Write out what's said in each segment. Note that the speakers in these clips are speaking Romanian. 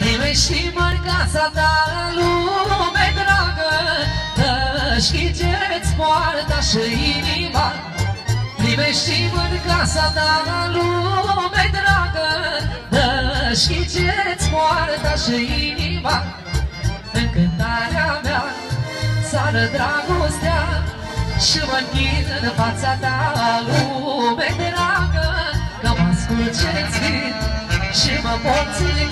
Primești-mă în casa ta, lume dragă Deschide-ți poarta și inima. Primești-mă în casa ta, lume dragă Deschide-ți poarta și inima. În cântarea mea țară dragostea Și mă închid în fața ta, lume dragă Că mă ascult ce-ți și mă pot închid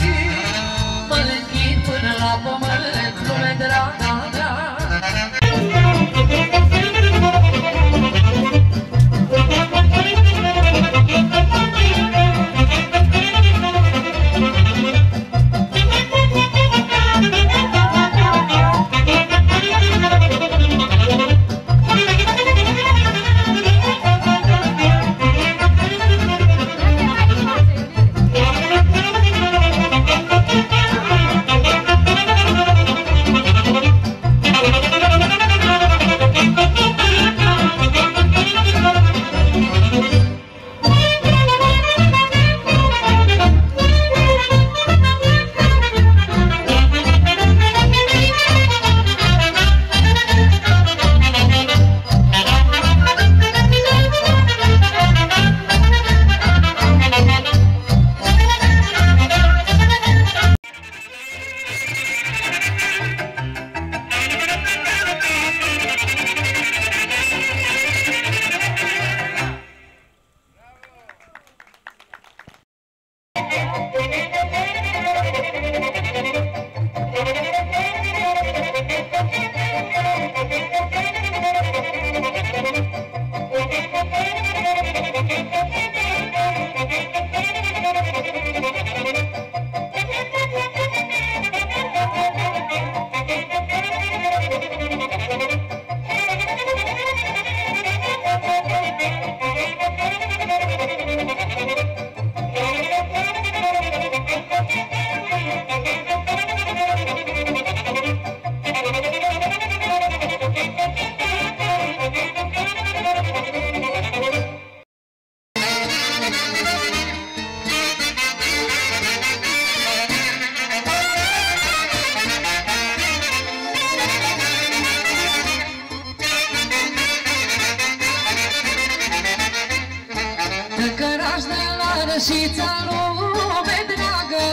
Căraș de la rășița lume dragă.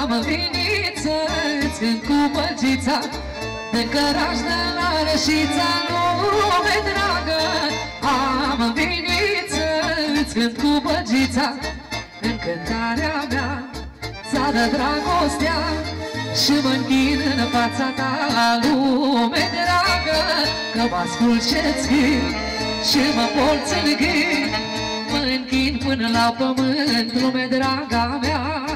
Am venit să-ți cânt cu băgița De căraș de la rășița lume dragă. Am venit să-ți cânt cu băgița În cântarea mea. Țară dragostea Și mă închin în fața ta lume dragă Că mă ascult ce-ți și mă porți în gând Mă închin până la pământ, lume draga mea